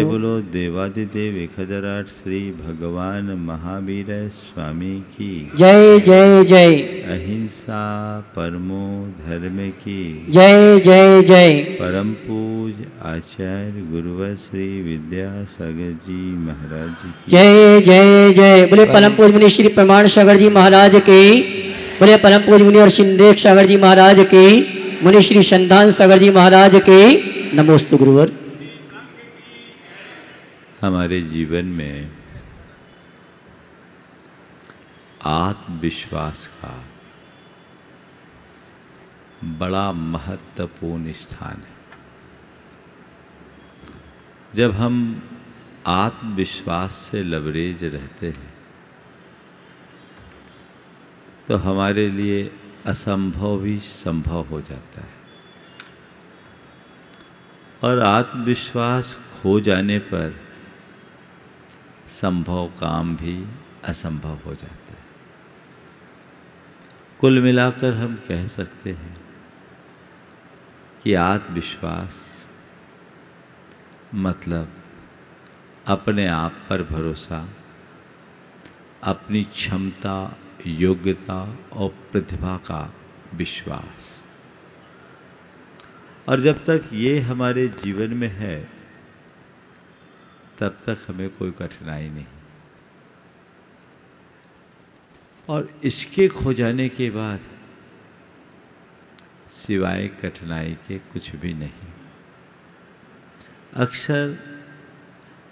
जय बोलो देवादिदेव एक हज़ार आठ श्री भगवान महावीर स्वामी की। जय जय जय। अहिंसा परमो धर्म की। जय जय जय। परम पूज आचार्य गुरुवर श्री विद्यासागर जी महाराज की। जय जय जय। बोले परम पूज मुनि श्री प्रमाण सागर जी महाराज के। बोले परम पूज मुनि और सिंदेव सागर जी महाराज के। मुनि श्री संधान सागर जी महाराज के। नमोस्तु गुरुवर। हमारे जीवन में आत्मविश्वास का बड़ा महत्वपूर्ण स्थान है। जब हम आत्मविश्वास से लबरेज रहते हैं तो हमारे लिए असंभव भी संभव हो जाता है। और आत्मविश्वास खो जाने पर संभव काम भी असंभव हो जाता है। कुल मिलाकर हम कह सकते हैं कि आत्मविश्वास मतलब अपने आप पर भरोसा, अपनी क्षमता, योग्यता और प्रतिभा का विश्वास। और जब तक ये हमारे जीवन में है तब तक हमें कोई कठिनाई नहीं। और इसके खो जाने के बाद सिवाय कठिनाई के कुछ भी नहीं। अक्सर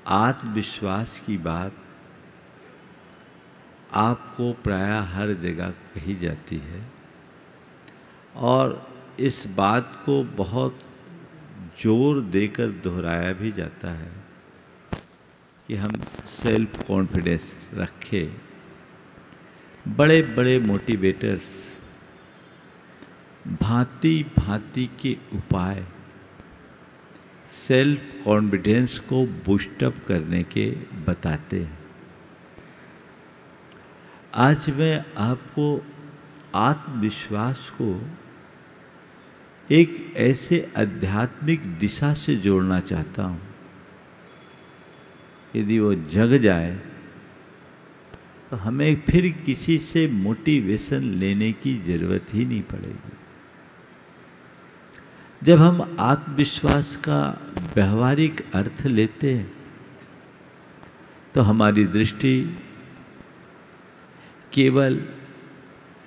आत्मविश्वास की बात आपको प्राय हर जगह कही जाती है और इस बात को बहुत ज़ोर देकर दोहराया भी जाता है। कि हम सेल्फ कॉन्फिडेंस रखें। बड़े बड़े मोटिवेटर्स भांति भांति के उपाय सेल्फ कॉन्फिडेंस को बूस्टअप करने के बताते हैं। आज मैं आपको आत्मविश्वास को एक ऐसे आध्यात्मिक दिशा से जोड़ना चाहता हूँ यदि वो जग जाए तो हमें फिर किसी से मोटिवेशन लेने की ज़रूरत ही नहीं पड़ेगी। जब हम आत्मविश्वास का व्यवहारिक अर्थ लेते हैं तो हमारी दृष्टि केवल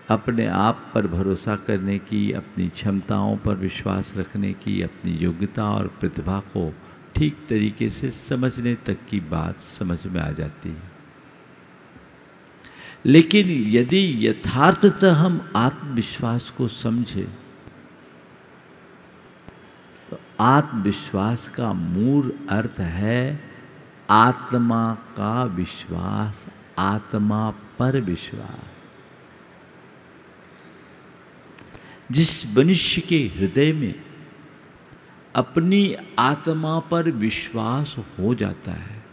अपने आप पर भरोसा करने की, अपनी क्षमताओं पर विश्वास रखने की, अपनी योग्यता और प्रतिभा को ठीक तरीके से समझने तक की बात समझ में आ जाती है। लेकिन यदि यथार्थतः हम आत्मविश्वास को समझें तो आत्मविश्वास का मूल अर्थ है आत्मा का विश्वास, आत्मा पर विश्वास। जिस मनुष्य के हृदय में अपनी आत्मा पर विश्वास हो जाता है।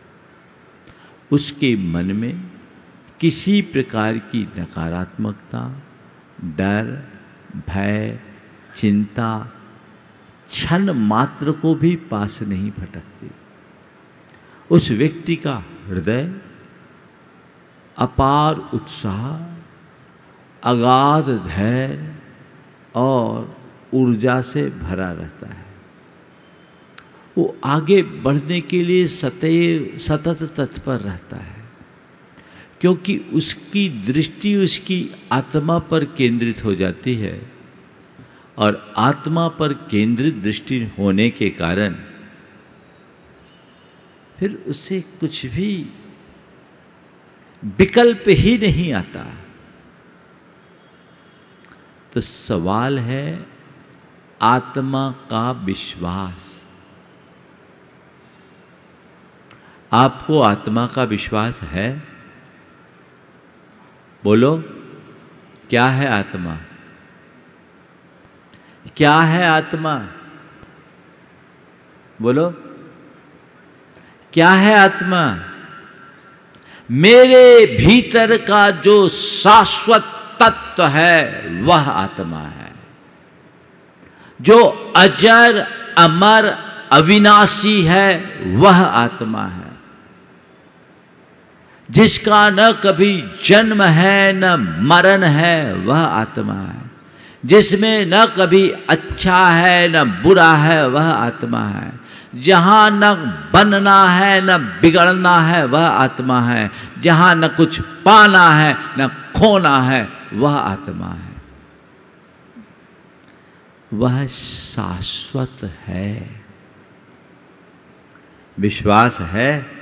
उसके मन में किसी प्रकार की नकारात्मकता, डर, भय, चिंता, क्षण मात्र को भी पास नहीं भटकती। उस व्यक्ति का हृदय अपार उत्साह, अगाध धैर्य और ऊर्जा से भरा रहता है। वो आगे बढ़ने के लिए सतैव सतत तत्पर रहता है। क्योंकि उसकी दृष्टि उसकी आत्मा पर केंद्रित हो जाती है और आत्मा पर केंद्रित दृष्टि होने के कारण फिर उसे कुछ भी विकल्प ही नहीं आता। तो सवाल है, आत्मा का विश्वास। आपको आत्मा का विश्वास है? बोलो, क्या है आत्मा? क्या है आत्मा? बोलो, क्या है आत्मा? मेरे भीतर का जो शाश्वत तत्व है, वह आत्मा है। जो अजर, अमर, अविनाशी है, वह आत्मा है। जिसका न कभी जन्म है, न मरण है, वह आत्मा है। जिसमें न कभी अच्छा है, न बुरा है, वह आत्मा है। जहाँ न बनना है, न बिगड़ना है, वह आत्मा है। जहाँ न कुछ पाना है, न खोना है, वह आत्मा है। वह शाश्वत है। विश्वास है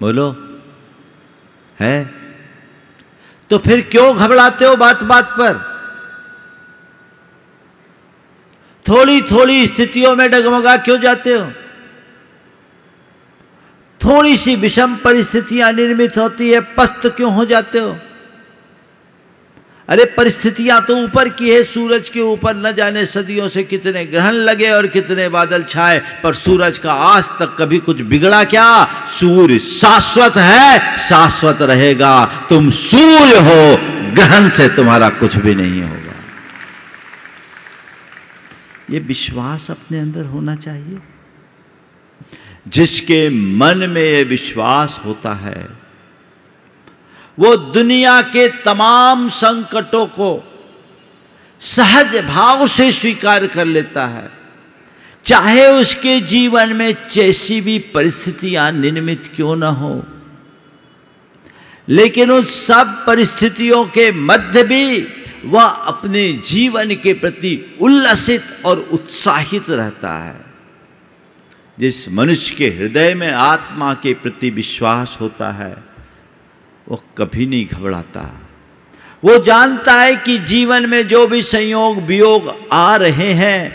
बोलो, है? तो फिर क्यों घबराते हो बात बात पर? थोड़ी थोड़ी स्थितियों में डगमगा क्यों जाते हो? थोड़ी सी विषम परिस्थितियाँ निर्मित होती है, पस्त क्यों हो जाते हो? अरे परिस्थितियाँ तो ऊपर की है, सूरज के ऊपर न जाने सदियों से कितने ग्रहण लगे और कितने बादल छाए, पर सूरज का आज तक कभी कुछ बिगड़ा क्या? सूर्य शाश्वत है, शाश्वत रहेगा। तुम सूर्य हो, ग्रहण से तुम्हारा कुछ भी नहीं होगा। ये विश्वास अपने अंदर होना चाहिए। जिसके मन में ये विश्वास होता है वो दुनिया के तमाम संकटों को सहज भाव से स्वीकार कर लेता है। चाहे उसके जीवन में जैसी भी परिस्थितियाँ निर्मित क्यों न हो, लेकिन उस सब परिस्थितियों के मध्य भी वह अपने जीवन के प्रति उल्लसित और उत्साहित रहता है। जिस मनुष्य के हृदय में आत्मा के प्रति विश्वास होता है वो कभी नहीं घबराता। वो जानता है कि जीवन में जो भी संयोग, वियोग आ रहे हैं,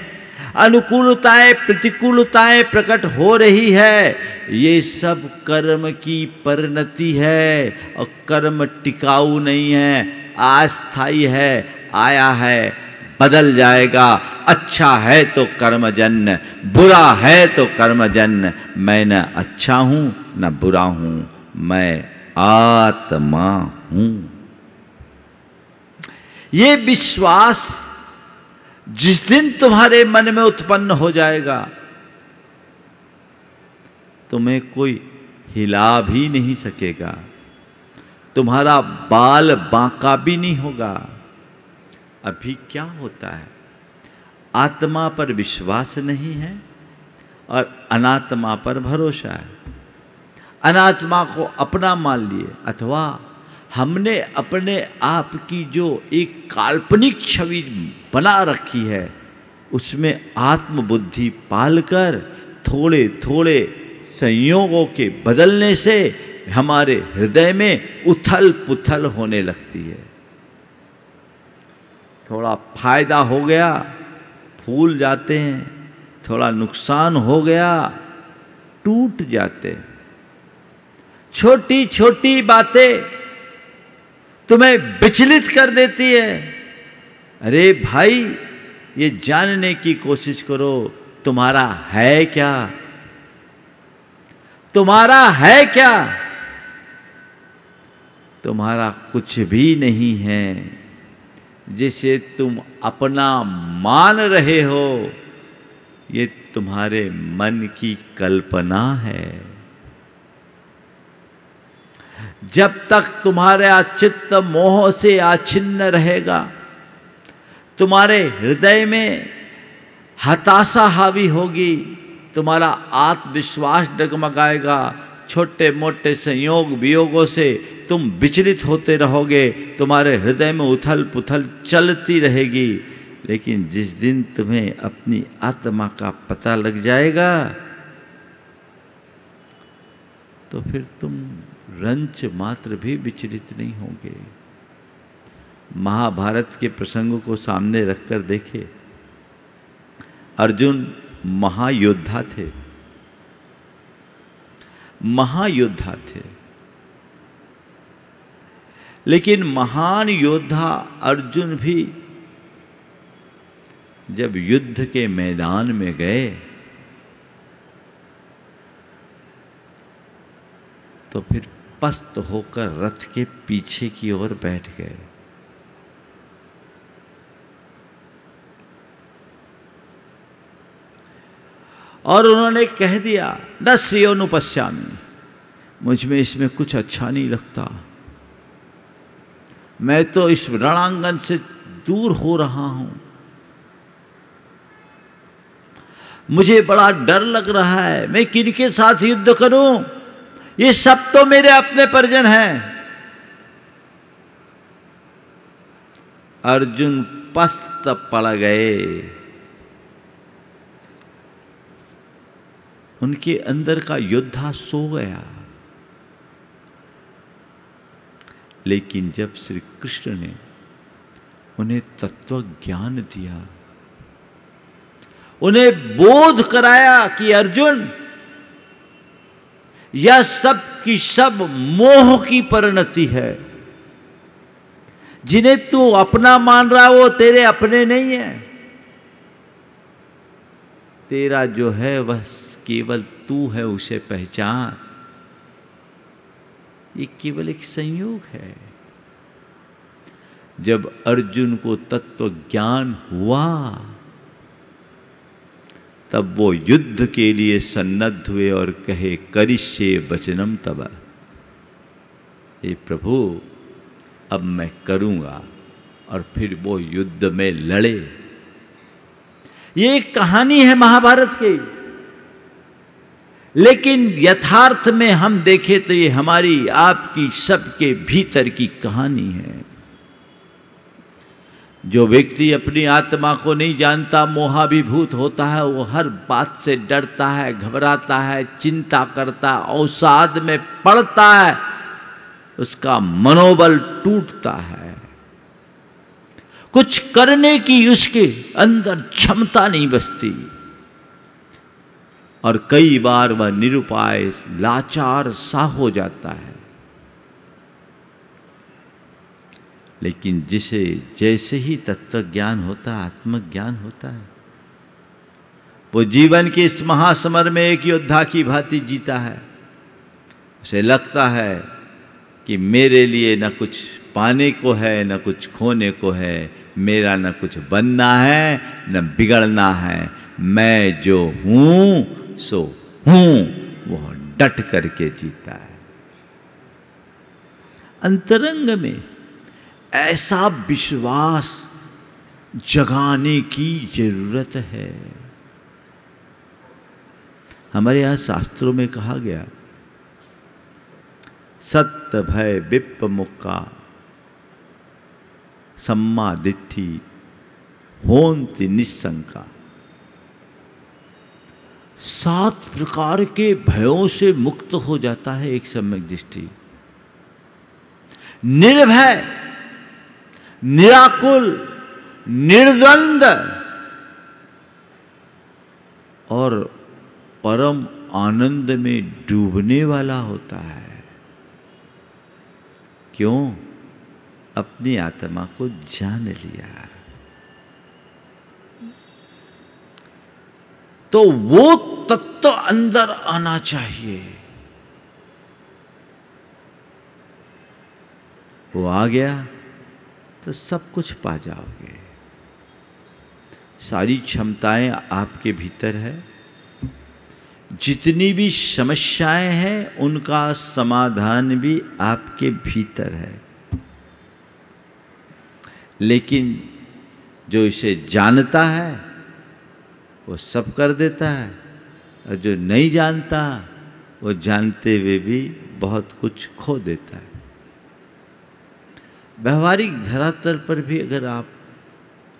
अनुकूलताएँ, प्रतिकूलताएँ प्रकट हो रही है, ये सब कर्म की परिणति है और कर्म टिकाऊ नहीं है अस्थाई है, आया है, बदल जाएगा। अच्छा है तो कर्मजन्य, बुरा है तो कर्मजन्य। मैं न अच्छा हूँ, न बुरा हूँ, मैं आत्मा हूँ। ये विश्वास जिस दिन तुम्हारे मन में उत्पन्न हो जाएगा, तुम्हें कोई हिला भी नहीं सकेगा। तुम्हारा बाल बांका भी नहीं होगा। अभी क्या होता है? आत्मा पर विश्वास नहीं है और अनात्मा पर भरोसा है। अनात्मा को अपना मान लिए, अथवा हमने अपने आप की जो एक काल्पनिक छवि बना रखी है, उसमें आत्मबुद्धि पालकर थोड़े थोड़े संयोगों के बदलने से हमारे हृदय में उथल पुथल होने लगती है। थोड़ा फ़ायदा हो गया, फूल जाते हैं, थोड़ा नुकसान हो गया, टूट जाते छोटी छोटी बातें तुम्हें विचलित कर देती है। अरे भाई, ये जानने की कोशिश करो, तुम्हारा है क्या? तुम्हारा है क्या? तुम्हारा कुछ भी नहीं है जिसे तुम अपना मान रहे हो। ये तुम्हारे मन की कल्पना है। जब तक तुम्हारे चित्त मोह से आच्छिन्न रहेगा, तुम्हारे हृदय में हताशा हावी होगी, तुम्हारा आत्मविश्वास डगमगाएगा छोटे मोटे संयोग वियोगों से तुम विचलित होते रहोगे, तुम्हारे हृदय में उथल पुथल चलती रहेगी। लेकिन जिस दिन तुम्हें अपनी आत्मा का पता लग जाएगा तो फिर तुम रंच मात्र भी विचलित नहीं होंगे। महाभारत के प्रसंग को सामने रखकर देखे। अर्जुन महायोद्धा थे। महायोद्धा थे। लेकिन महान योद्धा अर्जुन भी जब युद्ध के मैदान में गए तो फिर पस्त होकर रथ के पीछे की ओर बैठ गए। और उन्होंने कह दिया न श्रियोनुपश्यामी मुझमें इसमें कुछ अच्छा नहीं लगता। मैं तो इस रणांगन से दूर हो रहा हूँ। मुझे बड़ा डर लग रहा है। मैं किनके साथ युद्ध करूँ? ये सब तो मेरे अपने परिजन हैं। अर्जुन पस्त पड़ गए। उनके अंदर का योद्धा सो गया। लेकिन जब श्री कृष्ण ने उन्हें तत्व ज्ञान दिया, उन्हें बोध कराया कि अर्जुन यह सब की सब मोह की परिणति है। जिन्हें तू अपना मान रहा वो तेरे अपने नहीं है। तेरा जो है, वह केवल तू है, उसे पहचान। ये केवल एक संयोग है। जब अर्जुन को तत्व ज्ञान हुआ तब वो युद्ध के लिए सन्नद्ध हुए और कहे, करिष्य वचनम तब हे प्रभु, अब मैं करूँगा और फिर वो युद्ध में लड़े। ये एक कहानी है महाभारत की। लेकिन यथार्थ में हम देखें तो ये हमारी, आपकी सबके भीतर की कहानी है। जो व्यक्ति अपनी आत्मा को नहीं जानता, मोहाभिभूत होता है, वो हर बात से डरता है, घबराता है, चिंता करता है अवसाद में पड़ता है, उसका मनोबल टूटता है। कुछ करने की उसके अंदर क्षमता नहीं बचती। और कई बार वह निरुपाय, लाचार सा हो जाता है। लेकिन जिसे, जैसे ही तत्व ज्ञान होता, आत्मज्ञान होता है। वो जीवन के इस महासमर में एक योद्धा की भांति जीता है। उसे लगता है कि मेरे लिए न कुछ पाने को है, न कुछ खोने को है, मेरा न कुछ बनना है, न बिगड़ना है। मैं जो हूँ, सो हूँ वह डट करके जीता है। अंतरंग में ऐसा विश्वास जगाने की ज़रूरत है। हमारे यहाँ शास्त्रों में कहा गया सत्य भय विप मुक्का, सम्मा दिट्ठी होन्ति निशंका। सात प्रकार के भयों से मुक्त हो जाता है एक सम्यक दृष्टि। निर्भय निराकुल, निर्द्वंद और परम आनंद में डूबने वाला होता है। क्यों? अपनी आत्मा को जान लिया। तो वो तत्व अंदर आना चाहिए। वो आ गया। तो सब कुछ पा जाओगे। सारी क्षमताएँ आपके भीतर है। जितनी भी समस्याएँ हैं, उनका समाधान भी आपके भीतर है। लेकिन जो इसे जानता है, वो सब कर देता है। और जो नहीं जानता, वो जानते हुए भी बहुत कुछ खो देता है। व्यवहारिक धरातल पर भी अगर आप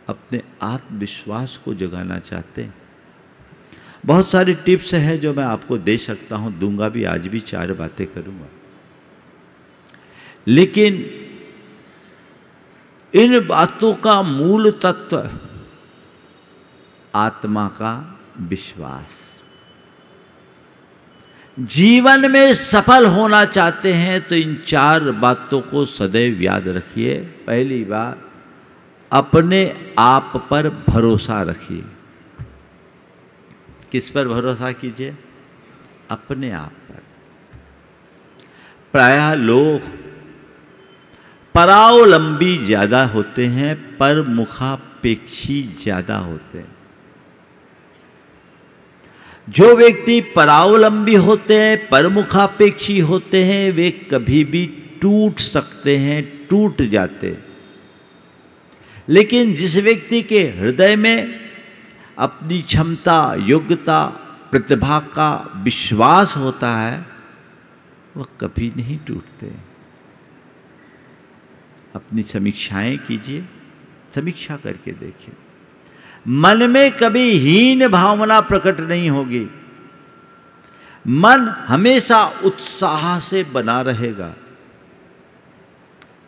अपने आत्मविश्वास को जगाना चाहते हैं। बहुत सारी टिप्स हैं जो मैं आपको दे सकता हूँ, दूँगा भी, आज भी चार बातें करूँगा। लेकिन इन बातों का मूल तत्व आत्मा का विश्वास। जीवन में सफल होना चाहते हैं तो इन चार बातों को सदैव याद रखिए। पहली बात, अपने आप पर भरोसा रखिए। किस पर भरोसा कीजिए? अपने आप पर। प्राय लोग परावलंबी ज़्यादा होते हैं, पर मुखापेक्षी ज़्यादा होते हैं। जो व्यक्ति परावलंबी होते हैं, परमुखापेक्षी होते हैं, वे कभी भी टूट सकते हैं, टूट जाते लेकिन जिस व्यक्ति के हृदय में अपनी क्षमता, योग्यता, प्रतिभा का विश्वास होता है, वह कभी नहीं टूटते। अपनी समीक्षाएँ कीजिए, समीक्षा करके देखिए। मन में कभी हीन भावना प्रकट नहीं होगी। मन हमेशा उत्साह से बना रहेगा।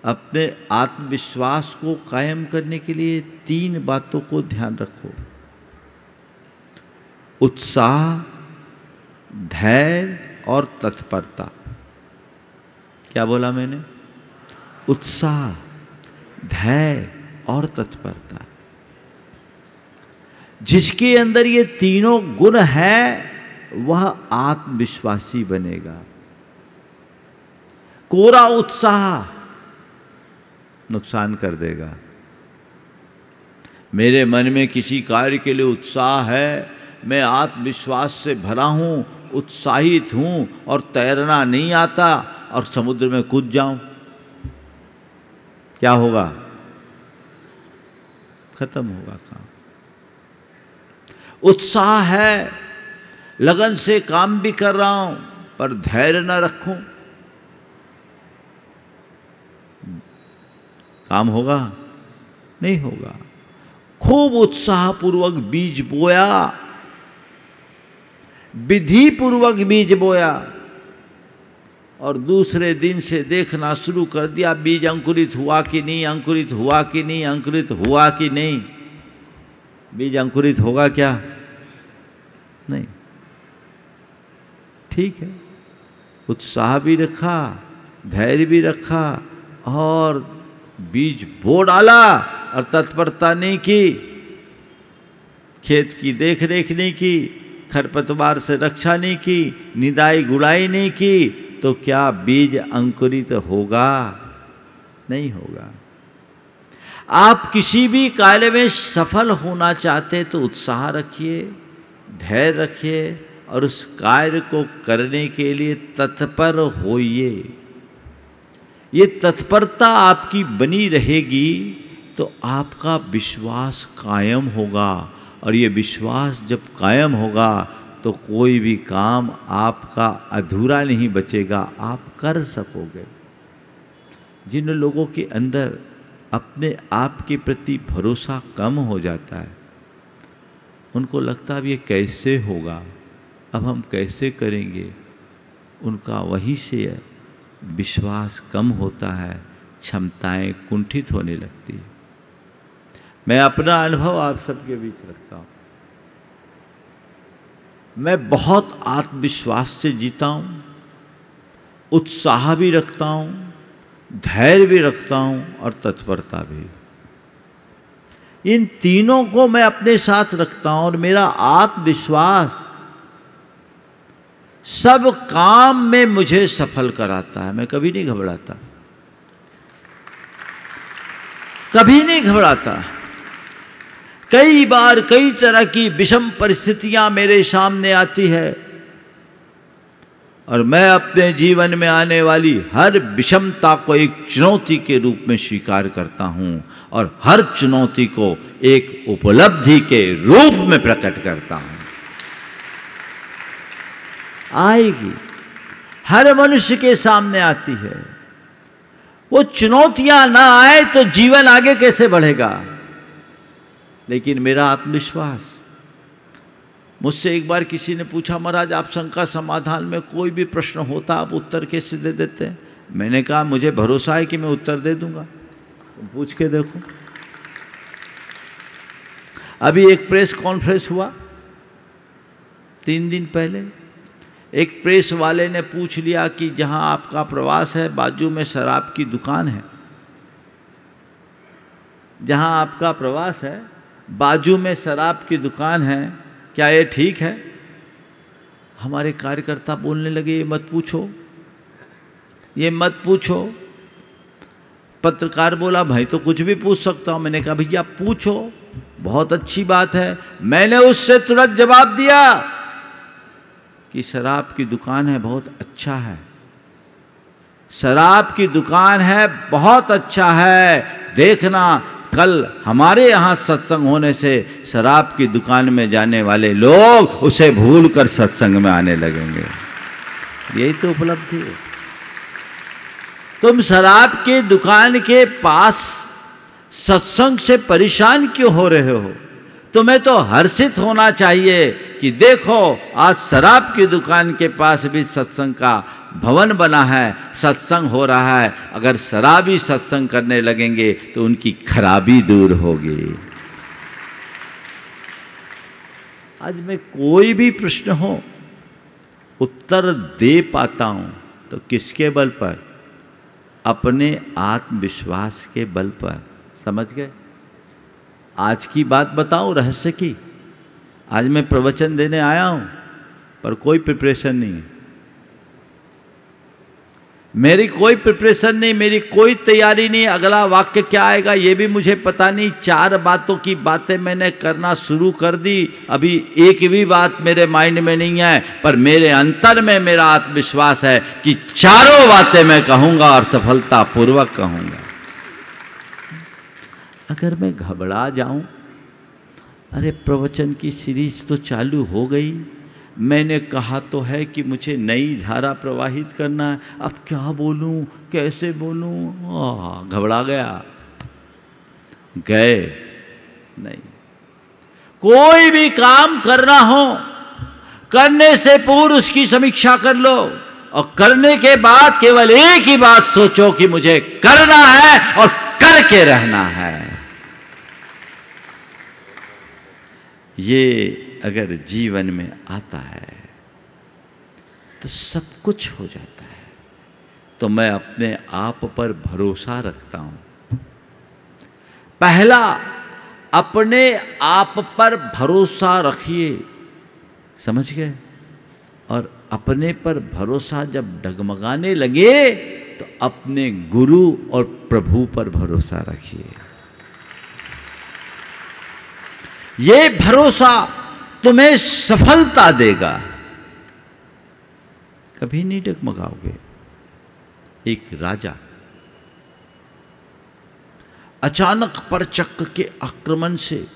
अपने आत्मविश्वास को कायम करने के लिए तीन बातों को ध्यान रखो। उत्साह, धैर्य और तत्परता। क्या बोला मैंने? उत्साह, धैर्य और तत्परता। जिसके अंदर ये तीनों गुण है, वह आत्मविश्वासी बनेगा। कोरा उत्साह नुकसान कर देगा। मेरे मन में किसी कार्य के लिए उत्साह है, मैं आत्मविश्वास से भरा हूँ, उत्साहित हूँ और तैरना नहीं आता और समुद्र में कूद जाऊँ। क्या होगा? खत्म होगा काम। उत्साह है, लगन से काम भी कर रहा हूँ, पर धैर्य न रखूँ। काम होगा? नहीं होगा। खूब उत्साहपूर्वक बीज बोया विधि पूर्वक बीज बोया, और दूसरे दिन से देखना शुरू कर दिया, बीज अंकुरित हुआ कि नहीं, अंकुरित हुआ कि नहीं, अंकुरित हुआ कि नहीं। बीज अंकुरित होगा क्या? नहीं। ठीक है। उत्साह भी रखा, धैर्य भी रखा और बीज बो डाला और तत्परता नहीं की। खेत की देख रेख नहीं की, खरपतवार से रक्षा नहीं की, निदाई गुड़ाई नहीं की तो क्या बीज अंकुरित होगा? नहीं होगा। आप किसी भी कार्य में सफल होना चाहते तो उत्साह रखिए, धैर्य रखिए और उस कार्य को करने के लिए तत्पर होइए। ये तत्परता आपकी बनी रहेगी तो आपका विश्वास कायम होगा और ये विश्वास जब कायम होगा तो कोई भी काम आपका अधूरा नहीं बचेगा। आप कर सकोगे। जिन लोगों के अंदर अपने आप के प्रति भरोसा कम हो जाता है। उनको लगता अब ये कैसे होगा? अब हम कैसे करेंगे? उनका वही से विश्वास कम होता है, क्षमताएँ कुंठित होने लगती है। मैं अपना अनुभव आप सबके बीच रखता हूँ। मैं बहुत आत्मविश्वास से जीता हूँ, उत्साह भी रखता हूँ धैर्य भी रखता हूँ और तत्परता भी। इन तीनों को मैं अपने साथ रखता हूँ और मेरा आत्मविश्वास सब काम में मुझे सफल कराता है। मैं कभी नहीं घबराता। कभी नहीं घबराता। कई बार कई तरह की विषम परिस्थितियाँ मेरे सामने आती है। और मैं अपने जीवन में आने वाली हर विषमता को एक चुनौती के रूप में स्वीकार करता हूँ और हर चुनौती को एक उपलब्धि के रूप में प्रकट करता हूँ। आएगी। हर मनुष्य के सामने आती है। वो चुनौतियाँ ना आए तो जीवन आगे कैसे बढ़ेगा? लेकिन मेरा आत्मविश्वास मुझसे एक बार किसी ने पूछा, महाराज, आप शंका समाधान में कोई भी प्रश्न होता, आप उत्तर कैसे दे देते? हैं मैंने कहा, मुझे भरोसा है कि मैं उत्तर दे दूँगा। तुम पूछ के देखो। अभी एक प्रेस कॉन्फ्रेंस हुआ, तीन दिन पहले। एक प्रेस वाले ने पूछ लिया कि, जहाँ आपका प्रवास है, बाजू में शराब की दुकान है। जहाँ आपका प्रवास है, बाजू में शराब की दुकान है क्या ये ठीक है? हमारे कार्यकर्ता बोलने लगे, ये मत पूछो। ये मत पूछो। पत्रकार बोला, भाई तो कुछ भी पूछ सकता हूँ। मैंने कहा, भैया, पूछो। बहुत अच्छी बात है। मैंने उससे तुरंत जवाब दिया कि शराब की दुकान है, बहुत अच्छा है। शराब की दुकान है, बहुत अच्छा है। देखना कल हमारे यहाँ सत्संग होने से शराब की दुकान में जाने वाले लोग उसे भूल कर सत्संग में आने लगेंगे। यही तो उपलब्धि है। तुम शराब के दुकान के पास सत्संग से परेशान क्यों हो रहे हो? तुम्हें तो हर्षित होना चाहिए कि देखो, आज शराब की दुकान के पास भी सत्संग का भवन बना है, सत्संग हो रहा है। अगर शराबी सत्संग करने लगेंगे तो उनकी खराबी दूर होगी। आज मैं कोई भी प्रश्न हो, उत्तर दे पाता हूँ तो किसके बल पर? अपने आत्मविश्वास के बल पर। समझ गए? आज की बात बताऊँ, रहस्य की। आज मैं प्रवचन देने आया हूँ, पर कोई प्रिपरेशन नहीं है। मेरी कोई प्रिपरेशन नहीं, मेरी कोई तैयारी नहीं, अगला वाक्य क्या आएगा, ये भी मुझे पता नहीं। चार बातों की बातें मैंने करना शुरू कर दी। अभी एक भी बात मेरे माइंड में नहीं है, पर मेरे अंतर में मेरा आत्मविश्वास है कि चारों बातें मैं कहूँगा और सफलता पूर्वक कहूँगा। अगर मैं घबरा जाऊँ, अरे प्रवचन की सीरीज़ तो चालू हो गई। मैंने कहा तो है कि मुझे नई धारा प्रवाहित करना है। अब क्या बोलूँ? कैसे बोलूँ? घबरा गया। गए। नहीं। कोई भी काम करना हो, करने से पूर्व उसकी समीक्षा कर लो। और करने के बाद केवल एक ही बात सोचो कि मुझे करना है और करके रहना है। ये अगर जीवन में आता है तो सब कुछ हो जाता है। तो मैं अपने आप पर भरोसा रखता हूँ। पहला, अपने आप पर भरोसा रखिए। समझ गए? और अपने पर भरोसा जब डगमगाने लगे तो अपने गुरु और प्रभु पर भरोसा रखिए। ये भरोसा तुम्हें सफलता देगा। कभी नहीं डगमगाओगे। एक राजा अचानक परचक्र के आक्रमण से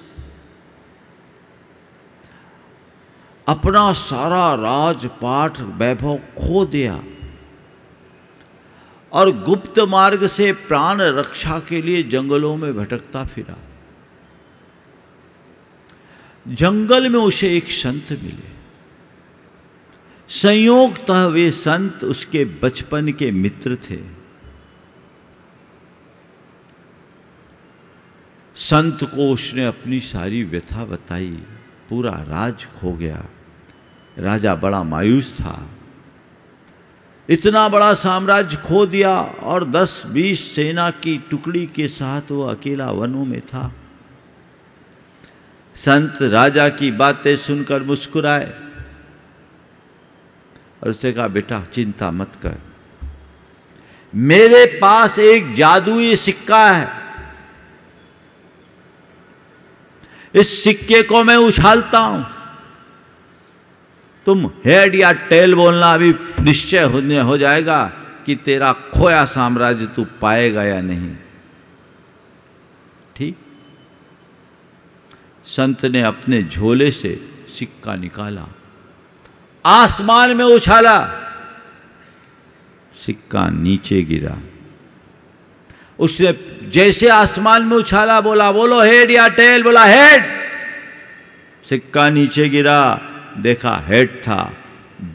अपना सारा राजपाठ वैभव खो दिया और गुप्त मार्ग से प्राण रक्षा के लिए जंगलों में भटकता फिरा। जंगल में उसे एक संत मिले। संयोगतः वे संत उसके बचपन के मित्र थे। संत को उसने अपनी सारी व्यथा बताई। पूरा राज खो गया। राजा बड़ा मायूस था। इतना बड़ा साम्राज्य खो दिया और दस बीस सेना की टुकड़ी के साथ वो अकेला वनों में था। संत राजा की बातें सुनकर मुस्कुराए और उसने कहा, बेटा, चिंता मत कर। मेरे पास एक जादुई सिक्का है। इस सिक्के को मैं उछालता हूँ। तुम हेड या टेल बोलना अभी निश्चय हो जाएगा कि तेरा खोया साम्राज्य तू पाएगा या नहीं ठीक संत ने अपने झोले से सिक्का निकाला, आसमान में उछाला, सिक्का नीचे गिरा। उसने जैसे आसमान में उछाला, बोला, बोलो हेड या टेल बोला हेड सिक्का नीचे गिरा, देखा हेड था।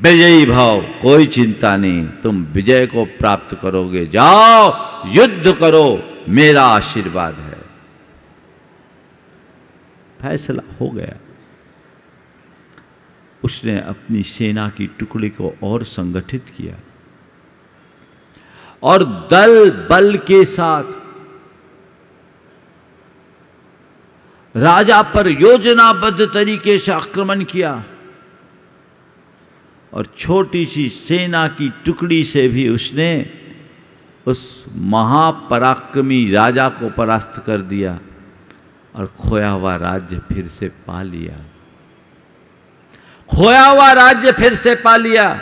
विजयी भाव, कोई चिंता नहीं। तुम विजय को प्राप्त करोगे। जाओ, युद्ध करो। मेरा आशीर्वाद है। फैसला हो गया। उसने अपनी सेना की टुकड़ी को और संगठित किया। और दल बल के साथ राजा पर योजनाबद्ध तरीके से आक्रमण किया और छोटी सी सेना की टुकड़ी से भी उसने उस महापराक्रमी राजा को परास्त कर दिया। और खोया हुआ राज्य फिर से पा लिया। खोया हुआ राज्य फिर से पा लिया।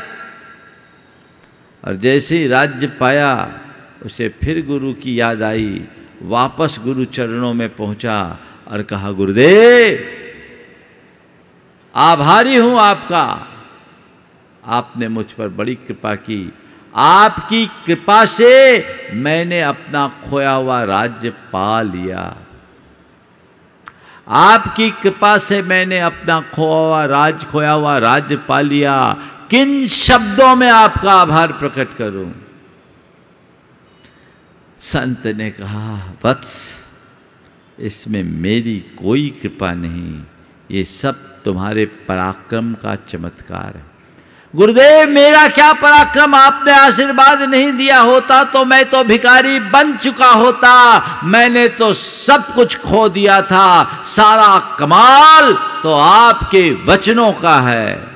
और जैसे ही राज्य पाया, उसे फिर गुरु की याद आई, वापस गुरु चरणों में पहुँचा और कहा, गुरुदेव, आभारी हूँ आपका। आपने मुझ पर बड़ी कृपा की। आपकी कृपा से मैंने अपना खोया हुआ राज्य पा लिया। आपकी कृपा से मैंने अपना खोया हुआ राज खोया हुआ राज पा लिया किन शब्दों में आपका आभार प्रकट करूँ? संत ने कहा वत्स इसमें मेरी कोई कृपा नहीं। ये सब तुम्हारे पराक्रम का चमत्कार है। गुरुदेव, मेरा क्या पराक्रम? आपने आशीर्वाद नहीं दिया होता तो मैं तो भिखारी बन चुका होता। मैंने तो सब कुछ खो दिया था। सारा कमाल तो आपके वचनों का है।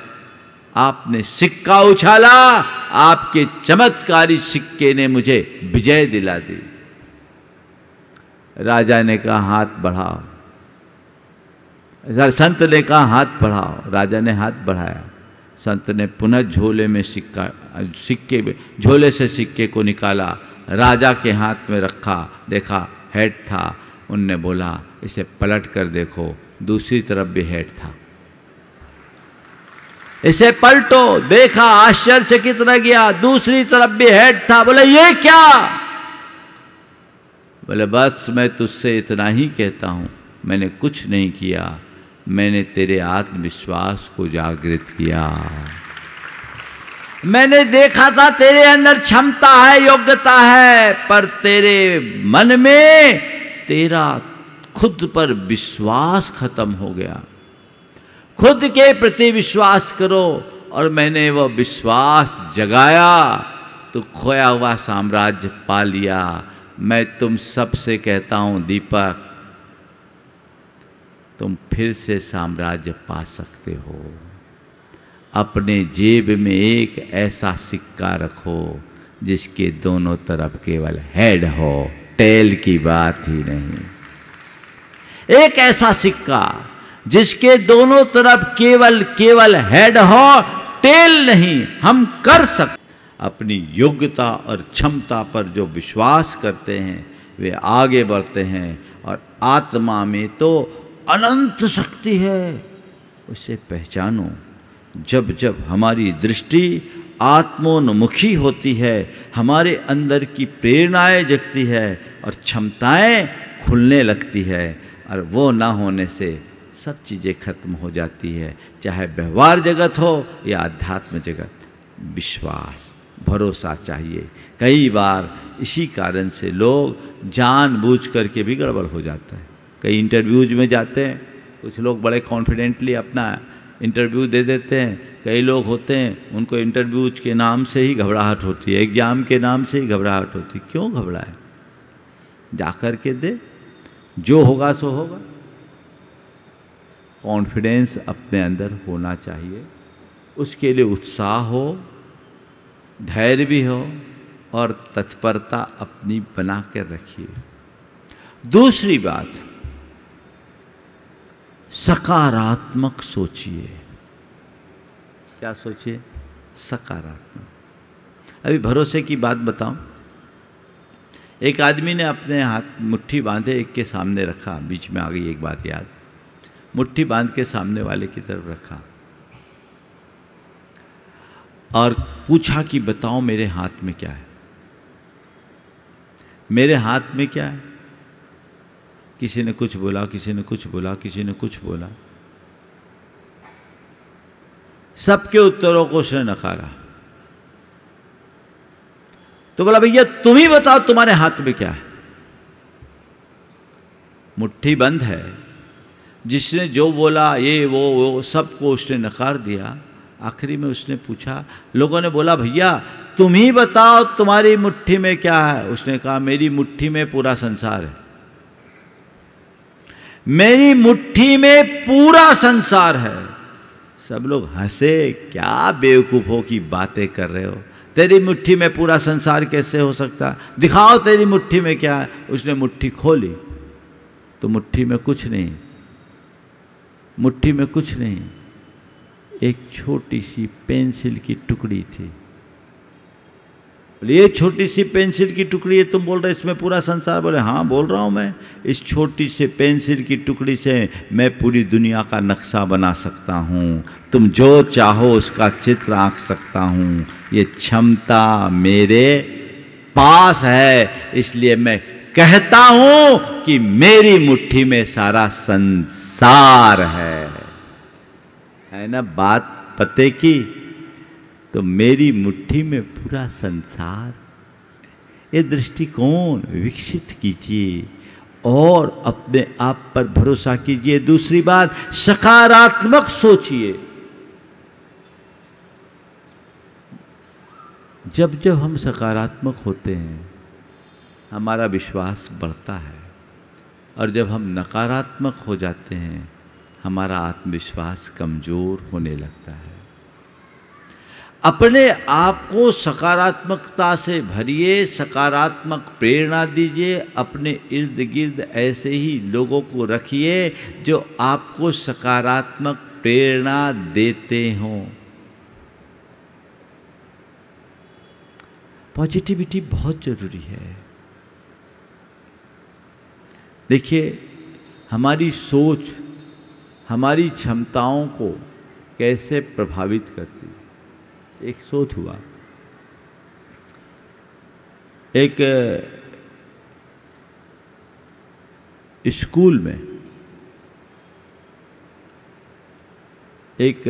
आपने सिक्का उछाला, आपके चमत्कारी सिक्के ने मुझे विजय दिला दी। राजा ने कहा, हाथ बढ़ाओ। संत ने कहा, हाथ बढ़ाओ। राजा ने हाथ बढ़ाया। संत ने पुनः झोले में सिक्का, सिक्के झोले से सिक्के को निकाला, राजा के हाथ में रखा, देखा हेड था। उनने बोला, इसे पलट कर देखो, दूसरी तरफ़ भी हेड था। इसे पलटो, देखा, आश्चर्यचकित रह गया, दूसरी तरफ़ भी हेड था। बोले, ये क्या? बोले, बस मैं तुझसे इतना ही कहता हूँ, मैंने कुछ नहीं किया। मैंने तेरे आत्मविश्वास को जागृत किया। मैंने देखा था तेरे अंदर क्षमता है, योग्यता है, पर तेरे मन में तेरा खुद पर विश्वास खत्म हो गया। खुद के प्रति विश्वास करो और मैंने वह विश्वास जगाया तो खोया हुआ साम्राज्य पा लिया। मैं तुम सबसे कहता हूँ, दीपक तुम फिर से साम्राज्य पा सकते हो। अपने जेब में एक ऐसा सिक्का रखो, जिसके दोनों तरफ़ केवल हेड हो टेल की बात ही नहीं। एक ऐसा सिक्का, जिसके दोनों तरफ़ केवल केवल हेड हो टेल नहीं, हम कर सकते अपनी योग्यता और क्षमता पर जो विश्वास करते हैं, वे आगे बढ़ते हैं और आत्मा में तो अनंत शक्ति है। उसे पहचानो, जब जब हमारी दृष्टि आत्मोन्मुखी होती है, हमारे अंदर की प्रेरणाएँ जगती है और क्षमताएँ खुलने लगती है, और वो ना होने से सब चीज़ें खत्म हो जाती है, चाहे व्यवहार जगत हो या अध्यात्म जगत। विश्वास, भरोसा चाहिए। कई बार इसी कारण से लोग जानबूझ करके भी गड़बड़ हो जाता है। कई इंटरव्यूज़ में जाते हैं। कुछ लोग बड़े कॉन्फिडेंटली अपना इंटरव्यू दे देते हैं। कई लोग होते हैं, उनको इंटरव्यूज़ के नाम से ही घबराहट होती है एग्ज़ाम के नाम से ही घबराहट होती है। क्यों घबराए? जा कर के दे। जो होगा सो होगा। कॉन्फिडेंस अपने अंदर होना चाहिए। उसके लिए उत्साह हो, धैर्य भी हो और तत्परता अपनी बना कर रखिए। दूसरी बात सकारात्मक सोचिए। क्या सोचिए? सकारात्मक। अभी भरोसे की बात बताऊँ। एक आदमी ने अपने हाथ मुट्ठी बांधे, एक के सामने रखा। बीच में आ गई एक बात याद। मुट्ठी बाँध के सामने वाले की तरफ़ रखा। और पूछा कि बताओ मेरे हाथ में क्या है? मेरे हाथ में क्या है? किसी ने कुछ बोला, किसी ने कुछ बोला, किसी ने कुछ बोला। सबके उत्तरों को उसने नकारा। तो बोला, भैया, तुम ही बताओ तुम्हारे हाथ में क्या है? मुट्ठी बंद है। जिसने जो बोला, ये, वो वो, सबको उसने नकार दिया। आखिरी में उसने पूछा, लोगों ने बोला, भैया, तुम ही बताओ तुम्हारी मुट्ठी में क्या है? उसने कहा, मेरी मुट्ठी में पूरा संसार है। मेरी मुट्ठी में पूरा संसार है। सब लोग हंसे, क्या बेवकूफ़ों की बातें कर रहे हो? तेरी मुट्ठी में पूरा संसार कैसे हो सकता? दिखाओ तेरी मुट्ठी में क्या है? उसने मुट्ठी खोली तो मुट्ठी में कुछ नहीं। मुट्ठी में कुछ नहीं। एक छोटी सी पेंसिल की टुकड़ी थी। बोले, ये छोटी सी पेंसिल की टुकड़ी है, तुम बोल रहे इसमें पूरा संसार बोले। हाँ बोल रहा हूँ मैं, इस छोटी से पेंसिल की टुकड़ी से मैं पूरी दुनिया का नक्शा बना सकता हूँ। तुम जो चाहो, उसका चित्र आंक सकता हूँ। ये क्षमता मेरे पास है, इसलिए मैं कहता हूँ कि मेरी मुट्ठी में सारा संसार है। है ना बात पते की? तो मेरी मुट्ठी में पूरा संसार। ये दृष्टिकोण विकसित कीजिए और अपने आप पर भरोसा कीजिए। दूसरी बात, सकारात्मक सोचिए। जब जब हम सकारात्मक होते हैं, हमारा विश्वास बढ़ता है और जब हम नकारात्मक हो जाते हैं, हमारा आत्मविश्वास कमज़ोर होने लगता है। अपने आप को सकारात्मकता से भरिए, सकारात्मक प्रेरणा दीजिए, अपने इर्द गिर्द ऐसे ही लोगों को रखिए जो आपको सकारात्मक प्रेरणा देते हों। पॉजिटिविटी बहुत ज़रूरी है। देखिए, हमारी सोच, हमारी क्षमताओं को कैसे प्रभावित करती एक सोच हुआ। एक स्कूल में एक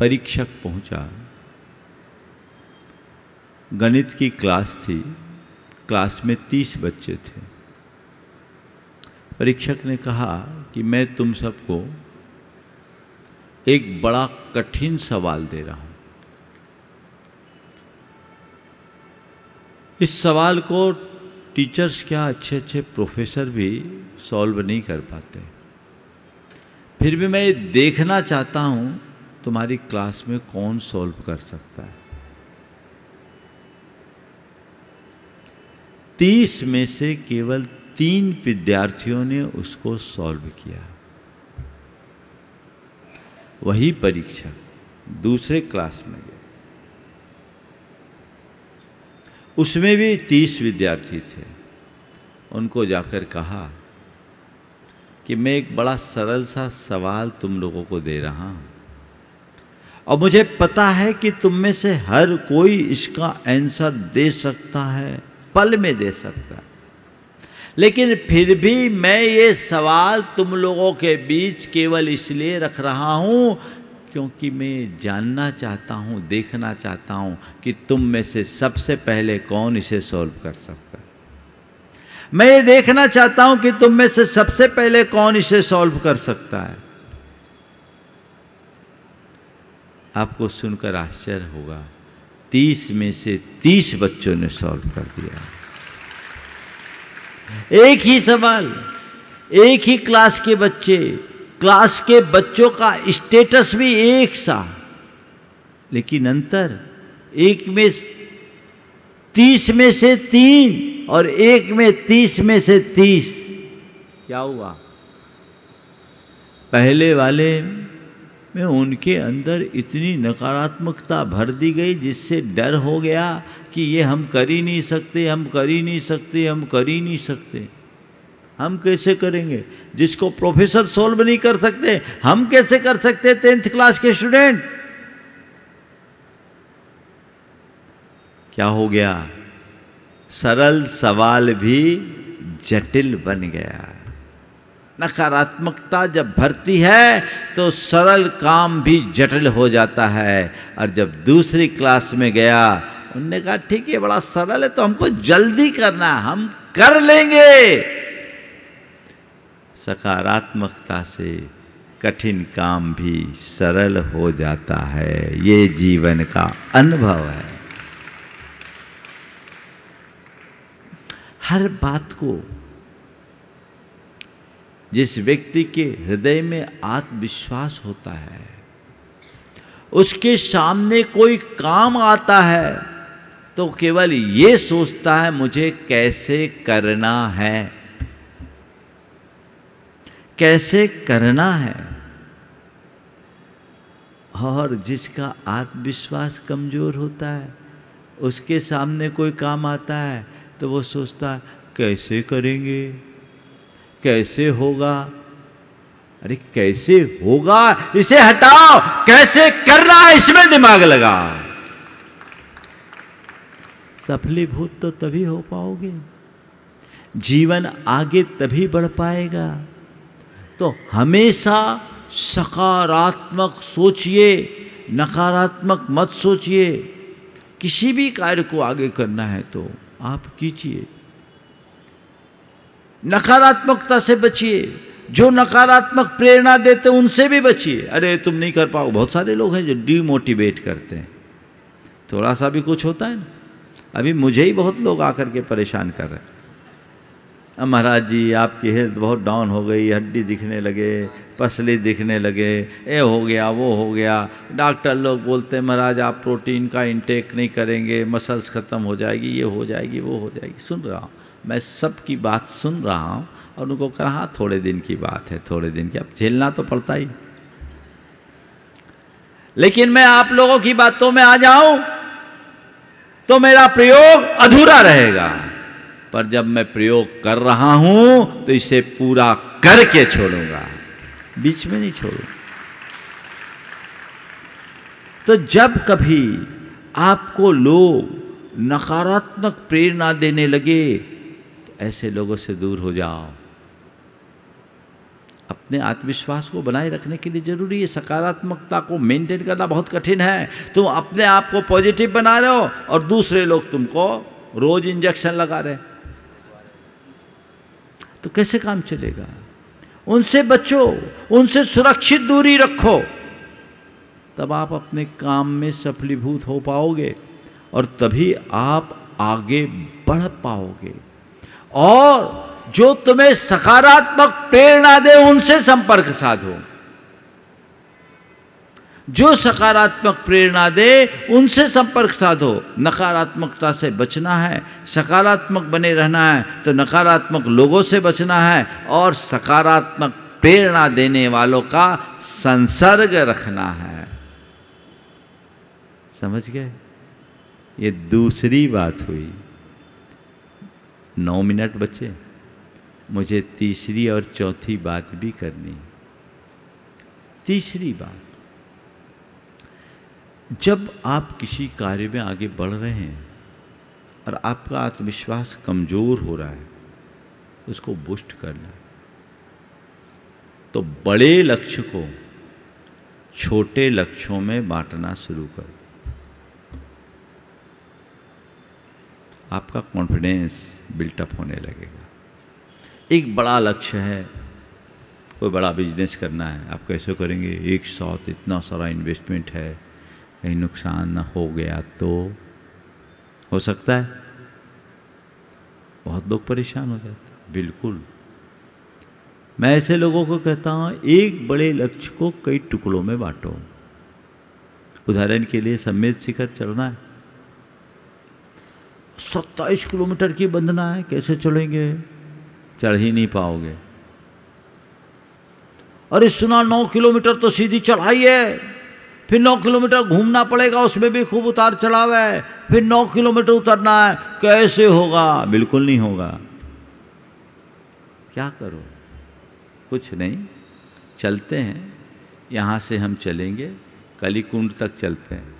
परीक्षक पहुँचा। गणित की क्लास थी। क्लास में तीस बच्चे थे। परीक्षक ने कहा कि मैं तुम सबको एक बड़ा कठिन सवाल दे रहा हूँ। इस सवाल को टीचर्स क्या अच्छे अच्छे प्रोफेसर भी सॉल्व नहीं कर पाते। फिर भी मैं ये देखना चाहता हूँ, तुम्हारी क्लास में कौन सॉल्व कर सकता है? तीस में से केवल तीन विद्यार्थियों ने उसको सॉल्व किया। वही परीक्षा, दूसरे क्लास में गए। उसमें भी तीस विद्यार्थी थे। उनको जाकर कहा कि मैं एक बड़ा सरल सा सवाल तुम लोगों को दे रहा हूँ। और मुझे पता है कि तुम में से हर कोई इसका आंसर दे सकता है, पल में दे सकता है। लेकिन फिर भी मैं ये सवाल तुम लोगों के बीच केवल इसलिए रख रहा हूँ क्योंकि मैं जानना चाहता हूँ, देखना चाहता हूँ कि तुम में से सबसे पहले कौन इसे सॉल्व कर सकता है। मैं ये देखना चाहता हूँ कि तुम में से सबसे पहले कौन इसे सॉल्व कर सकता है। आपको सुनकर आश्चर्य होगा, तीस में से तीस बच्चों ने सॉल्व कर दिया। एक ही सवाल, एक ही क्लास के बच्चे क्लास के बच्चों का स्टेटस भी एक सा। लेकिन अंतर, एक में तीस में से तीन और एक में तीस में से तीस। क्या हुआ? पहले वाले में उनके अंदर इतनी नकारात्मकता भर दी गई जिससे डर हो गया कि ये हम कर ही नहीं सकते, हम कर ही नहीं सकते, हम कर ही नहीं सकते। हम कैसे करेंगे? जिसको प्रोफेसर सोल्व नहीं कर सकते, हम कैसे कर सकते टेंथ क्लास के स्टूडेंट क्या हो गया? सरल सवाल भी जटिल बन गया। नकारात्मकता जब भरती है तो सरल काम भी जटिल हो जाता है। और जब दूसरी क्लास में गया, उनने कहा, ठीक है, बड़ा सरल है तो हमको जल्दी करना हम कर लेंगे। सकारात्मकता से कठिन काम भी सरल हो जाता है। ये जीवन का अनुभव है। हर बात को जिस व्यक्ति के हृदय में आत्मविश्वास होता है, उसके सामने कोई काम आता है तो केवल ये सोचता है, मुझे कैसे करना है? कैसे करना है? और जिसका आत्मविश्वास कमज़ोर होता है, उसके सामने कोई काम आता है तो वो सोचता है, कैसे करेंगे? कैसे होगा? अरे, कैसे होगा? इसे हटाओ! कैसे करना है? इसमें दिमाग लगा सफलीभूत तो तभी हो पाओगे। जीवन आगे तभी बढ़ पाएगा। तो हमेशा सकारात्मक सोचिए, नकारात्मक मत सोचिए। किसी भी कार्य को आगे करना है तो आप कीजिए। नकारात्मकता से बचिए। जो नकारात्मक प्रेरणा देते उनसे भी बचिए। अरे, तुम नहीं कर पाओ। बहुत सारे लोग हैं जो डीमोटिवेट करते हैं। थोड़ा सा भी कुछ होता है ना। अभी मुझे ही बहुत लोग आकर के परेशान कर रहे हैं। महाराज जी, आपकी हेल्थ बहुत डाउन हो गई, हड्डी दिखने लगे, पसली दिखने लगे ये हो गया, वो हो गया। डॉक्टर लोग बोलते, महाराज, आप प्रोटीन का इंटेक नहीं करेंगे मसल्स ख़त्म हो जाएगी, ये हो जाएगी, वो हो जाएगी। सुन रहा हूँ, मैं सबकी बात सुन रहा हूँ और उनको कहा हाँ थोड़े दिन की बात है, थोड़े दिन की। अब झेलना तो पड़ता ही। लेकिन मैं आप लोगों की बातों में आ जाऊँ तो मेरा प्रयोग अधूरा रहेगा। पर जब मैं प्रयोग कर रहा हूँ तो इसे पूरा करके छोड़ूँगा। बीच में नहीं छोड़ूँगा तो जब कभी आपको लोग नकारात्मक प्रेरणा देने लगे तो ऐसे लोगों से दूर हो जाओ। अपने आत्मविश्वास को बनाए रखने के लिए ज़रूरी है। सकारात्मकता को मेंटेन करना बहुत कठिन है। तुम अपने आप को पॉजिटिव बना रहे हो और दूसरे लोग तुमको रोज इंजेक्शन लगा रहे तो कैसे काम चलेगा? उनसे बचो, उनसे सुरक्षित दूरी रखो। तब आप अपने काम में सफलीभूत हो पाओगे और तभी आप आगे बढ़ पाओगे। और जो तुम्हें सकारात्मक प्रेरणा दे, उनसे संपर्क साधो। जो सकारात्मक प्रेरणा दे, उनसे संपर्क साधो। नकारात्मकता से बचना है, सकारात्मक बने रहना है तो नकारात्मक लोगों से बचना है और सकारात्मक प्रेरणा देने वालों का संसर्ग रखना है। समझ गए? ये दूसरी बात हुई। नौ मिनट बचे। मुझे तीसरी और चौथी बात भी करनी। तीसरी बात। जब आप किसी कार्य में आगे बढ़ रहे हैं और आपका आत्मविश्वास कमज़ोर हो रहा है, उसको बुस्ट करना। तो बड़े लक्ष्य को छोटे लक्ष्यों में बांटना शुरू कर आपका कॉन्फिडेंस बिल्टअप होने लगेगा। एक बड़ा लक्ष्य है, कोई बड़ा बिज़नेस करना है, आप कैसे करेंगे? एक साथ इतना सारा इन्वेस्टमेंट है कहीं नुकसान ना हो गया तो हो सकता है। बहुत लोग परेशान हो जाते बिल्कुल। मैं ऐसे लोगों को कहता हूँ, एक बड़े लक्ष्य को कई टुकड़ों में बांटो। उदाहरण के लिए सम्मेद शिखर चलना है। सत्ताईस किलोमीटर की बंधना है, कैसे चलेंगे चढ़ ही नहीं पाओगे। अरे सुना नौ किलोमीटर तो सीधी चढ़ाई है। फिर नौ किलोमीटर घूमना पड़ेगा, उसमें भी खूब उतार चढ़ाव है। फिर नौ किलोमीटर उतरना है, कैसे होगा? बिल्कुल नहीं होगा। क्या करो? कुछ नहीं। चलते हैं। यहाँ से हम चलेंगे, कलीकुंड तक चलते हैं।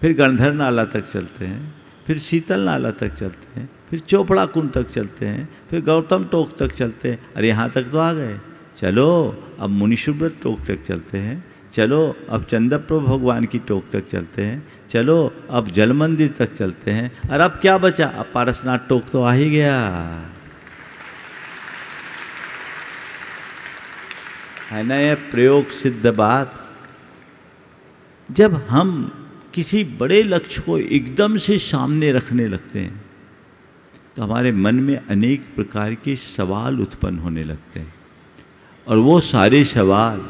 फिर गणधर नाला तक चलते हैं, फिर शीतल नाला तक चलते हैं, फिर चोपड़ा कुंड तक चलते हैं, फिर गौतम टोक तक चलते हैं। अरे यहाँ तक तो आ गए। चलो, अब मुनिशुब्रत टोक तक चलते हैं। चलो, अब चंद्रप्रभु भगवान की टोक तक चलते हैं। चलो, अब जल मंदिर तक चलते हैं। और अब क्या बचा? अब पारसनाथ टोक तो आ ही गया। है ना ये प्रयोग सिद्ध बात? जब हम किसी बड़े लक्ष्य को एकदम से सामने रखने लगते हैं तो हमारे मन में अनेक प्रकार के सवाल उत्पन्न होने लगते हैं। और वो सारे सवाल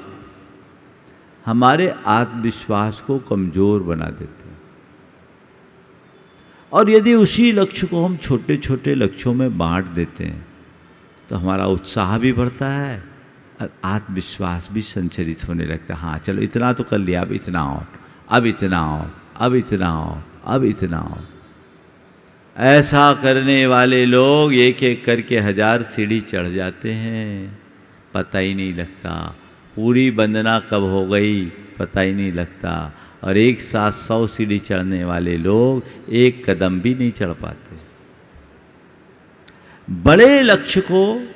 हमारे आत्मविश्वास को कमज़ोर बना देते हैं। और यदि उसी लक्ष्य को हम छोटे छोटे लक्ष्यों में बांट देते हैं तो हमारा उत्साह भी बढ़ता है और आत्मविश्वास भी संचरित होने लगता है। हाँ चलो इतना तो कर लिया, अब इतना और, अब इतना और, अब इतना और, अब इतना और। ऐसा करने वाले लोग एक एक करके हज़ार सीढ़ी चढ़ जाते हैं, पता ही नहीं लगता। पूरी वंदना कब हो गई पता ही नहीं लगता। और एक साथ सौ सीढ़ी चढ़ने वाले लोग एक कदम भी नहीं चढ़ पाते। बड़े लक्ष्य को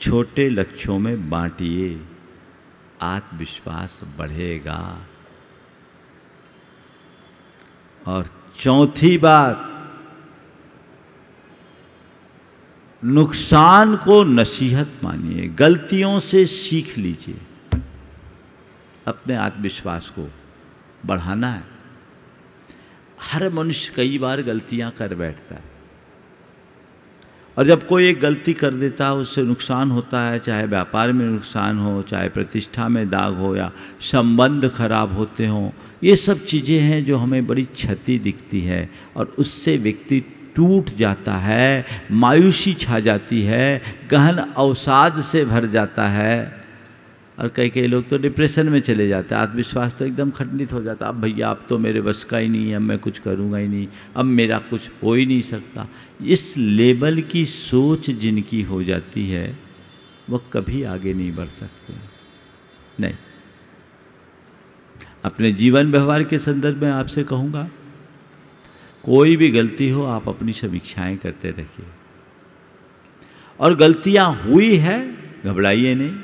छोटे लक्ष्यों में बांटिए, आत्मविश्वास बढ़ेगा। और चौथी बात नुकसान को नसीहत मानिए, गलतियों से सीख लीजिए। अपने आत्मविश्वास को बढ़ाना है। हर मनुष्य कई बार गलतियाँ कर बैठता है। और जब कोई एक गलती कर देता है, उससे नुकसान होता है, चाहे व्यापार में नुकसान हो, चाहे प्रतिष्ठा में दाग हो, या संबंध खराब होते हों, ये सब चीज़ें हैं जो हमें बड़ी क्षति दिखती है, और उससे व्यक्ति टूट जाता है, मायूसी छा जाती है, गहन अवसाद से भर जाता है। और कई कई लोग तो डिप्रेशन में चले जाते हैं, आत्मविश्वास तो एकदम खंडित हो जाता अब भैया, अब तो मेरे बस का ही नहीं है, अब मैं कुछ करूँगा ही नहीं, अब मेरा कुछ हो ही नहीं सकता। इस लेवल की सोच जिनकी हो जाती है वह कभी आगे नहीं बढ़ सकते। नहीं। अपने जीवन व्यवहार के संदर्भ में आपसे कहूँगा कोई भी गलती हो, आप अपनी समीक्षाएँ करते रहिए। और गलतियाँ हुई है, घबराइए नहीं,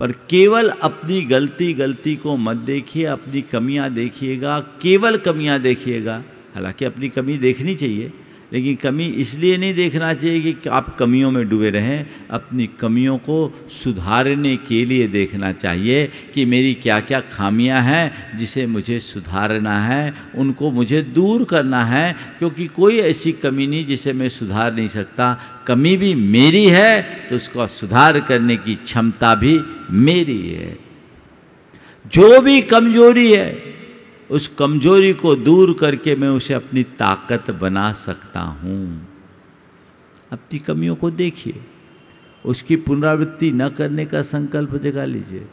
पर केवल अपनी गलती गलती को मत देखिए, अपनी कमियाँ देखिएगा, केवल कमियाँ देखिएगा। हालाँकि अपनी कमी देखनी चाहिए लेकिन कमी इसलिए नहीं देखना चाहिए कि आप कमियों में डूबे रहें, अपनी कमियों को सुधारने के लिए देखना चाहिए कि मेरी क्या क्या खामियाँ हैं जिसे मुझे सुधारना है, उनको मुझे दूर करना है, क्योंकि कोई ऐसी कमी नहीं जिसे मैं सुधार नहीं सकता। कमी भी मेरी है तो उसका सुधार करने की क्षमता भी मेरी है। जो भी कमज़ोरी है उस कमज़ोरी को दूर करके मैं उसे अपनी ताकत बना सकता हूँ। अपनी कमियों को देखिए। उसकी पुनरावृत्ति न करने का संकल्प जगा लीजिए।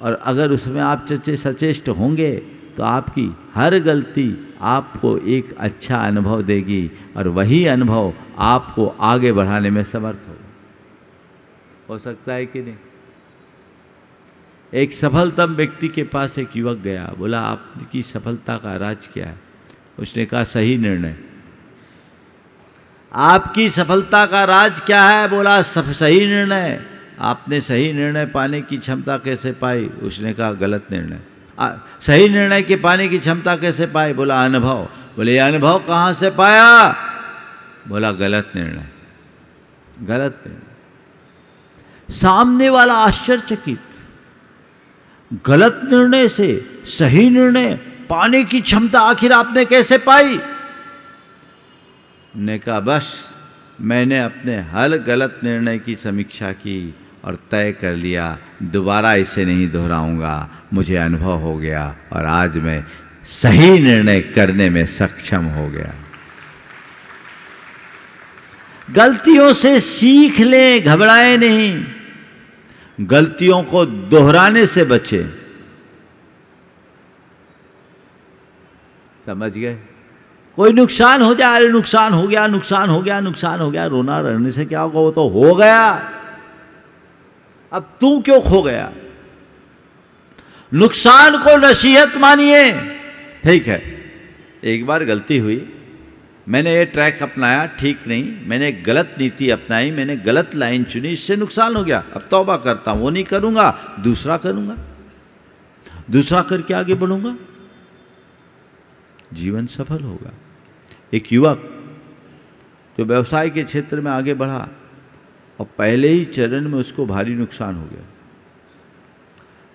और अगर उसमें आप चचे सचेष्ट होंगे तो आपकी हर गलती आपको एक अच्छा अनुभव देगी और वही अनुभव आपको आगे बढ़ाने में समर्थ होगा। हो सकता है कि नहीं? एक सफलतम व्यक्ति के पास एक युवक गया। बोला, आपकी सफलता का राज क्या है? उसने कहा, सही निर्णय। आपकी सफलता का राज क्या है? बोला, सब सही निर्णय। आपने सही निर्णय पाने की क्षमता कैसे पाई? उसने कहा, गलत निर्णय। सही निर्णय के पाने की क्षमता कैसे पाई? बोला, अनुभव। बोले अनुभव कहाँ से पाया? बोला, गलत निर्णय। गलत निर्णय। सामने वाला आश्चर्यचकित गलत निर्णय से, सही निर्णय, पाने की क्षमता आखिर आपने कैसे पाई? ने कहा, बस, मैंने अपने हर गलत निर्णय की समीक्षा की और तय कर लिया। दोबारा इसे नहीं दोहराऊँगा। मुझे अनुभव हो गया और आज मैं सही निर्णय करने में सक्षम हो गया। गलतियों से सीख लें, घबराए नहीं। गलतियों को दोहराने से बचे। समझ गए? कोई नुकसान हो जाए, अरे नुकसान हो गया, नुकसान हो गया, नुकसान हो गया, रोना रहने से क्या होगा? वो तो हो गया। अब तू क्यों खो गया? नुकसान को नसीहत मानिए। ठीक है, एक बार गलती हुई। मैंने ये ट्रैक अपनाया, ठीक नहीं। मैंने गलत नीति अपनाई, मैंने गलत लाइन चुनी, इससे नुकसान हो गया। अब तौबा करता हूँ, वो नहीं करूँगा, दूसरा करूँगा। दूसरा करके आगे बढ़ूँगा। जीवन सफल होगा। एक युवक जो व्यवसाय के क्षेत्र में आगे बढ़ा, और पहले ही चरण में उसको भारी नुकसान हो गया।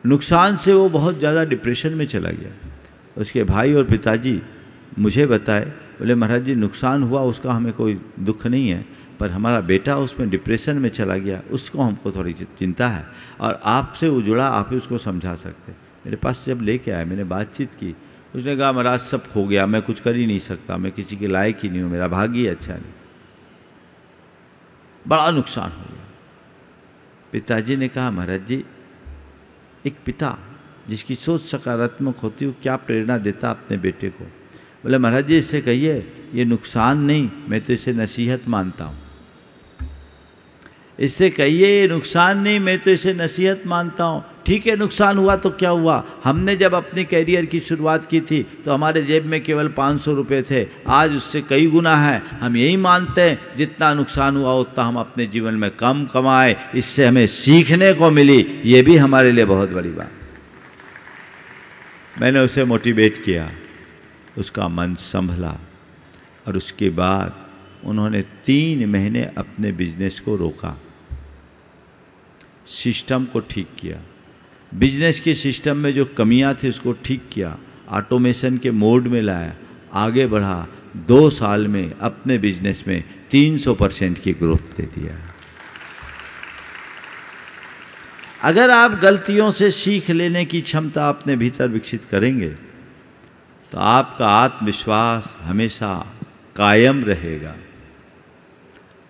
नुकसान से वो बहुत ज़्यादा डिप्रेशन में चला गया। उसके भाई और पिताजी मुझे बताए बोले, महाराज जी, नुकसान हुआ, उसका हमें कोई दुख नहीं है, पर हमारा बेटा उसमें डिप्रेशन में चला गया, उसको हमको थोड़ी चिंता है और आपसे वो जुड़ा आप ही उसको समझा सकते मेरे पास जब लेके आए मैंने बातचीत की, उसने कहा, महाराज, सब खो गया, मैं कुछ कर ही नहीं सकता, मैं किसी के लायक ही नहीं हूँ, मेरा भाग्य ही अच्छा नहीं। बड़ा नुकसान हो गया। पिताजी ने कहा, महाराज जी, एक पिता, जिसकी सोच सकारात्मक होती हो क्या प्रेरणा देता अपने बेटे को? बोले, महाराज जी, इससे कहिए, ये नुकसान नहीं, मैं तो इसे नसीहत मानता हूँ। इससे कहिए, ये नुकसान नहीं, मैं तो इसे नसीहत मानता हूँ। ठीक है, नुकसान हुआ तो क्या हुआ? हमने जब अपने कैरियर की शुरुआत की थी तो हमारे जेब में केवल पाँच सौ रुपये थे। आज उससे कई गुना है। हम यही मानते हैं, जितना नुकसान हुआ, उतना हम अपने जीवन में कम कमाए। इससे हमें सीखने को मिली। ये भी हमारे लिए बहुत बड़ी बात। मैंने उसे मोटिवेट किया। उसका मन संभला और उसके बाद उन्होंने तीन महीने अपने बिज़नेस को रोका। सिस्टम को ठीक किया। बिज़नेस के सिस्टम में जो कमियाँ थी उसको ठीक किया। ऑटोमेशन के मोड में लाया। आगे बढ़ा। दो साल में अपने बिज़नेस में 300 परसेंट की ग्रोथ दे दिया। अगर आप गलतियों से सीख लेने की क्षमता अपने भीतर विकसित करेंगे तो आपका आत्मविश्वास हमेशा कायम रहेगा।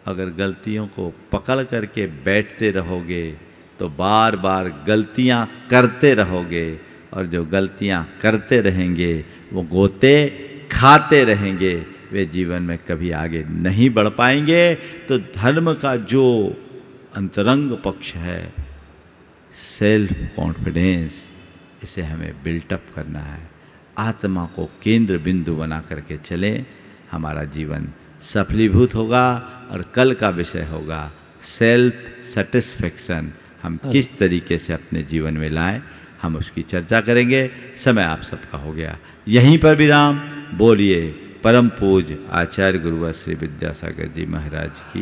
अगर गलतियों को पकड़ करके बैठते रहोगे तो बार बार गलतियाँ करते रहोगे और जो गलतियाँ करते रहेंगे, वो गोते खाते रहेंगे, वे जीवन में कभी आगे नहीं बढ़ पाएँगे। तो धर्म का जो अंतरंग पक्ष है सेल्फ कॉन्फिडेंस इसे हमें बिल्टअप करना है। आत्मा को केंद्र बिंदु बना करके चलें हमारा जीवन सफलीभूत होगा और कल का विषय होगा सेल्फ सेटिस्फेक्शन हम किस तरीके से अपने जीवन में लाएँ हम उसकी चर्चा करेंगे। समय आप सबका हो गया। यहीं पर विराम। बोलिए परम पूज आचार्य गुरुवर श्री विद्यासागर जी महाराज की।